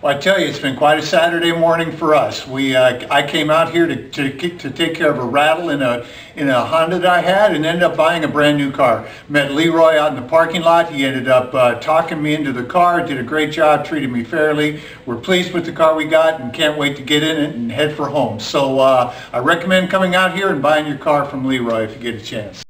Well, I tell you, it's been quite a Saturday morning for us. We, uh, I came out here to, to, to take care of a rattle in a, in a Honda that I had and ended up buying a brand new car. Met Leroy out in the parking lot. He ended up uh, talking me into the car, did a great job, treated me fairly. We're pleased with the car we got and can't wait to get in it and head for home. So uh, I recommend coming out here and buying your car from Leroy if you get a chance.